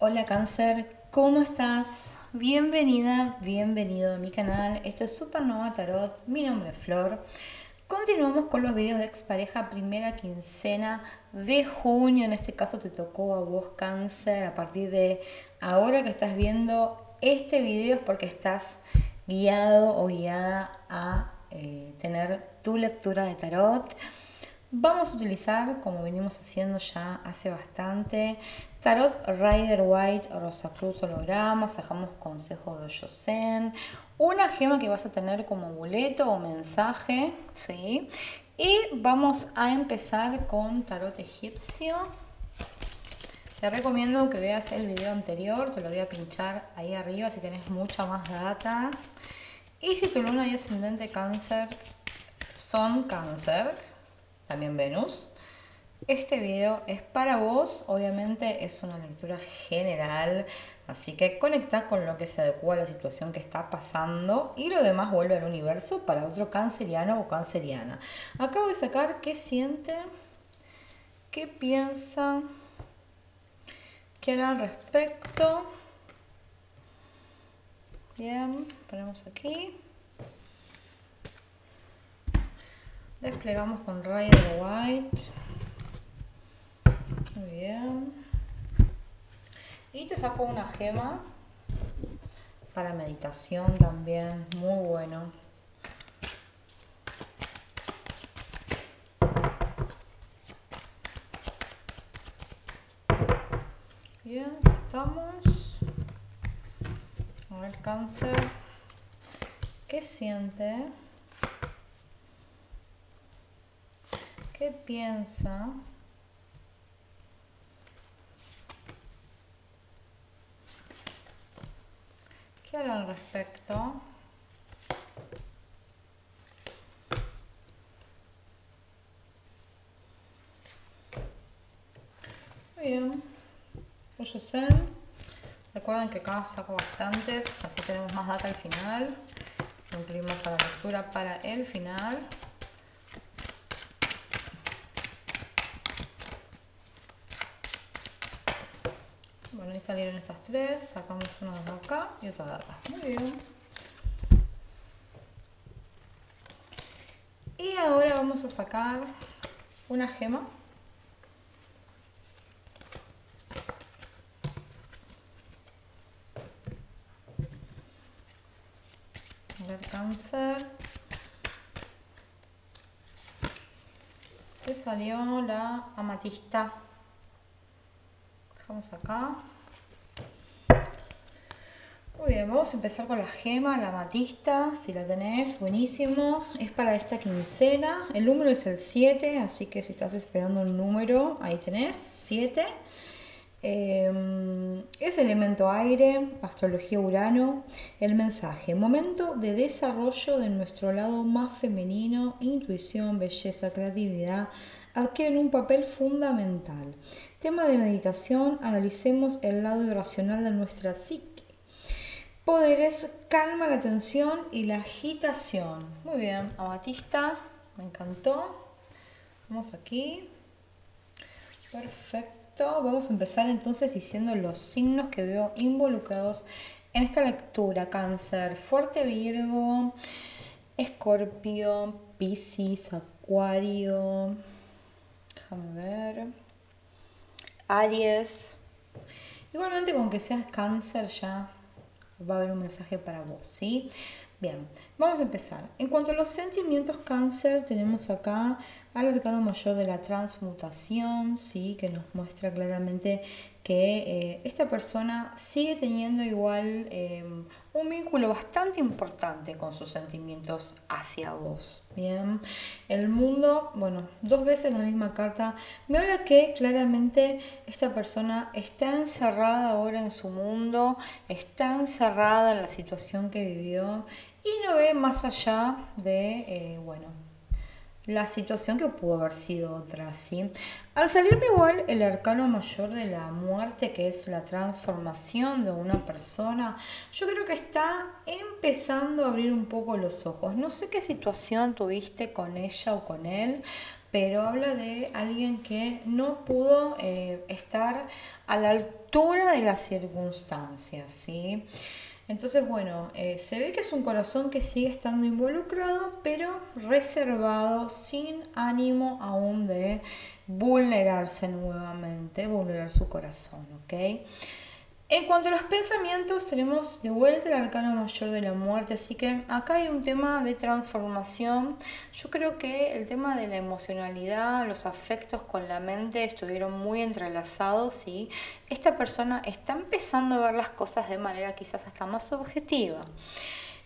Hola cáncer, ¿cómo estás? Bienvenida, bienvenido a mi canal. Esto es Supernova Tarot, mi nombre es Flor. Continuamos con los videos de expareja primera quincena de junio. En este caso te tocó a vos cáncer. A partir de ahora que estás viendo este video es porque estás guiado o guiada a eh, tener tu lectura de tarot. Vamos a utilizar, como venimos haciendo ya hace bastante, Tarot Rider White Rosa Cruz hologramas, dejamos consejo de Yosen, una gema que vas a tener como boleto o mensaje, ¿sí? Y vamos a empezar con Tarot Egipcio. Te recomiendo que veas el video anterior, te lo voy a pinchar ahí arriba si tenés mucha más data. Y si tu luna y ascendente cáncer son cáncer, también Venus. Este video es para vos, obviamente es una lectura general, así que conecta con lo que se adecua a la situación que está pasando y lo demás vuelve al universo para otro canceriano o canceriana. Acabo de sacar qué siente, qué piensa, qué hará al respecto. Bien, ponemos aquí. Desplegamos con Rider White. Muy bien. Y te saco una gema para meditación también. Muy bueno. Bien, estamos. A ver, cáncer. ¿Qué siente? ¿Qué piensa? ¿Qué hará al respecto? Bien. Yo sé. Recuerden que acá saco bastantes, así tenemos más data al final. Incluimos a la lectura para el final. Salieron estas tres. Sacamos una de acá y otra de acá. Muy bien. Y ahora vamos a sacar una gema. A ver, cáncer. Se salió la amatista. Dejamos acá. Muy bien, vamos a empezar con la gema, la amatista, si la tenés, buenísimo. Es para esta quincena, el número es el 7, así que si estás esperando un número, ahí tenés, 7. Eh, es elemento aire, astrología urano, el mensaje, momento de desarrollo de nuestro lado más femenino, intuición, belleza, creatividad, adquieren un papel fundamental. Tema de meditación, analicemos el lado irracional de nuestra psique. Poderes, calma la tensión y la agitación. Muy bien, amatista, me encantó. Vamos aquí. Perfecto. Vamos a empezar entonces diciendo los signos que veo involucrados en esta lectura. Cáncer, fuerte Virgo, Escorpio, Piscis, Acuario. Déjame ver. Aries. Igualmente con que seas cáncer ya va a haber un mensaje para vos, ¿sí? Bien, vamos a empezar. En cuanto a los sentimientos cáncer, tenemos acá al arcano mayor de la transmutación, ¿sí? que nos muestra claramente que eh, esta persona sigue teniendo igual eh, un vínculo bastante importante con sus sentimientos hacia vos. Bien, el mundo, bueno, dos veces la misma carta, me habla que claramente esta persona está encerrada ahora en su mundo, está encerrada en la situación que vivió y no ve más allá de, eh, bueno, la situación que pudo haber sido otra, ¿sí? Al salirme igual el arcano mayor de la muerte, que es la transformación de una persona, yo creo que está empezando a abrir un poco los ojos. No sé qué situación tuviste con ella o con él, pero habla de alguien que no pudo eh, estar a la altura de las circunstancias, ¿sí? Entonces, bueno, eh, se ve que es un corazón que sigue estando involucrado, pero reservado, sin ánimo aún de vulnerarse nuevamente, vulnerar su corazón, ¿ok? En cuanto a los pensamientos, tenemos de vuelta el arcano mayor de la muerte, así que acá hay un tema de transformación. Yo creo que el tema de la emocionalidad, los afectos con la mente estuvieron muy entrelazados y esta persona está empezando a ver las cosas de manera quizás hasta más objetiva.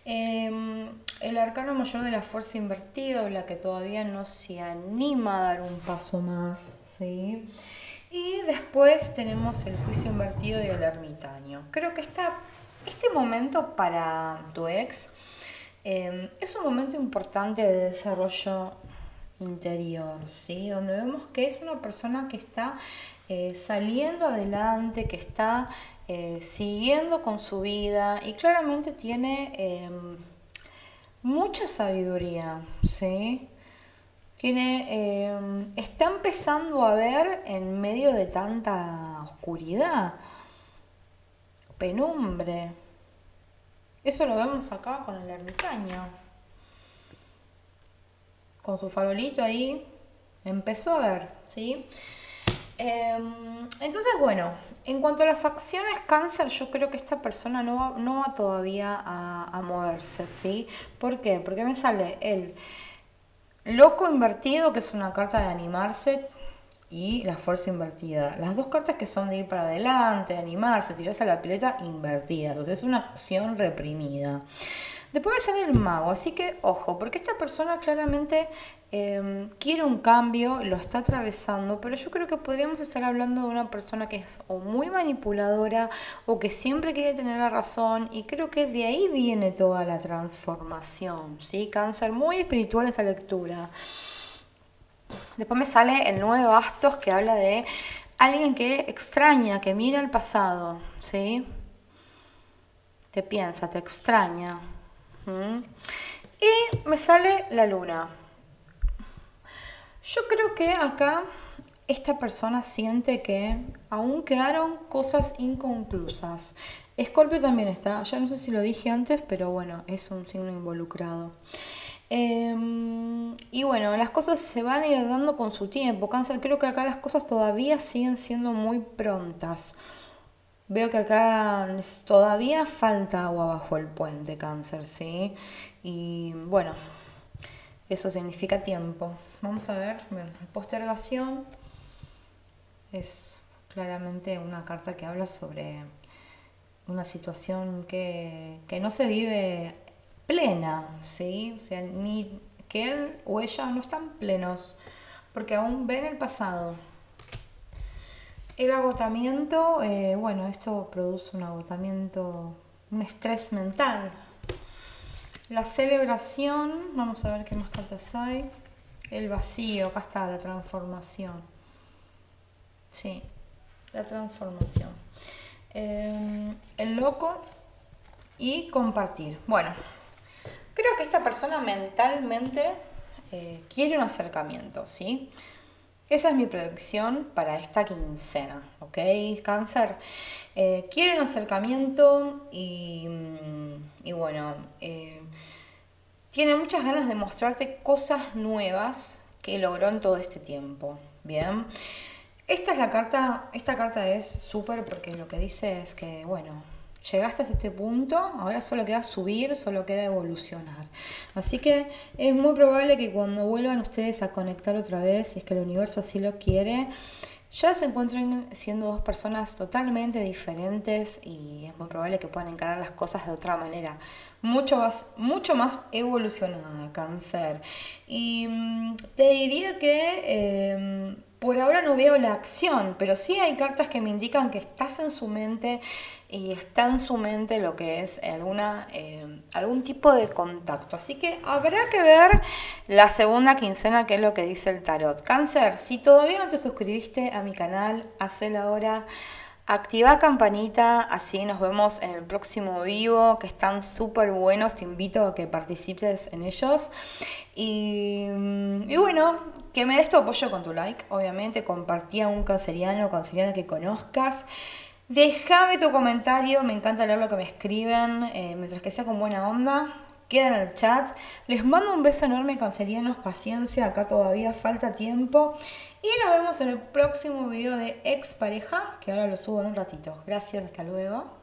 Em, el arcano mayor de la fuerza invertida, la que todavía no se anima a dar un paso más, ¿sí? Y después tenemos el juicio invertido y el ermitaño. Creo que esta, este momento para tu ex em, es un momento importante de desarrollo interior, ¿sí? donde vemos que es una persona que está eh, saliendo adelante, que está eh, siguiendo con su vida y claramente tiene em, mucha sabiduría, ¿sí? Tiene, em, está empezando a ver en medio de tanta oscuridad, penumbre. Eso lo vemos acá con el ermitaño. Con su farolito ahí, empezó a ver, ¿sí? Em, entonces, bueno, en cuanto a las acciones cáncer, yo creo que esta persona no va, no va todavía a, a moverse, ¿sí? ¿Por qué? Porque me sale el Loco invertido, que es una carta de animarse, y la fuerza invertida. Las dos cartas que son de ir para adelante, de animarse, tirarse a la pileta, invertida. Entonces es una acción reprimida. Después va a ser el mago, así que ojo, porque esta persona claramente em, quiere un cambio, lo está atravesando, pero yo creo que podríamos estar hablando de una persona que es o muy manipuladora o que siempre quiere tener la razón y creo que de ahí viene toda la transformación, ¿sí? Cáncer, muy espiritual esta lectura. Después me sale el nuevo Bastos que habla de alguien que extraña, que mira el pasado, ¿sí? Te piensa, te extraña. Y me sale la luna. Yo creo que acá esta persona siente que aún quedaron cosas inconclusas. Escorpio también está, ya no sé si lo dije antes, pero bueno, es un signo involucrado. Em, y bueno, las cosas se van a ir dando con su tiempo. Cáncer, creo que acá las cosas todavía siguen siendo muy prontas. Veo que acá todavía falta agua bajo el puente, cáncer, ¿sí? Y bueno, eso significa tiempo. Vamos a ver, postergación es claramente una carta que habla sobre una situación que, que no se vive plena, ¿sí? O sea, ni que él o ella no están plenos, porque aún ven el pasado. El agotamiento, eh, bueno, esto produce un agotamiento, un estrés mental. La celebración, vamos a ver qué más cartas hay. El vacío, acá está la transformación. Sí, la transformación. Eh, el loco y compartir. Bueno, creo que esta persona mentalmente eh, quiere un acercamiento, ¿sí? Esa es mi predicción para esta quincena, ¿ok? Cáncer, eh, un acercamiento y, mm, bueno, eh, tiene muchas ganas de mostrarte cosas nuevas que logró en todo este tiempo, ¿bien? Esta es la carta, esta carta es súper porque lo que dice es que, bueno, llegaste hasta este punto, ahora solo queda subir, solo queda evolucionar. Así que es muy probable que cuando vuelvan ustedes a conectar otra vez, si es que el universo así lo quiere, ya se encuentren siendo dos personas totalmente diferentes y es muy probable que puedan encarar las cosas de otra manera, mucho más, mucho más evolucionada, cáncer. Y mm, te diría que em, por ahora no veo la acción, pero sí hay cartas que me indican que estás en su mente y está en su mente lo que es alguna, eh, algún tipo de contacto. Así que habrá que ver la segunda quincena, que es lo que dice el tarot. Cáncer, si todavía no te suscribiste a mi canal, hacelo ahora. Activa campanita, así nos vemos en el próximo vivo, que están súper buenos, te invito a que participes en ellos. Y, y, bueno, que me des tu apoyo con tu like, obviamente, compartí a un canceriano o canceriana que conozcas. Déjame tu comentario, me encanta leer lo que me escriben, eh, mientras que sea con buena onda. Queda en el chat. Les mando un beso enorme, cancerianos. Paciencia, acá todavía falta tiempo. Y nos vemos en el próximo video de Expareja, que ahora lo subo en un ratito. Gracias, hasta luego.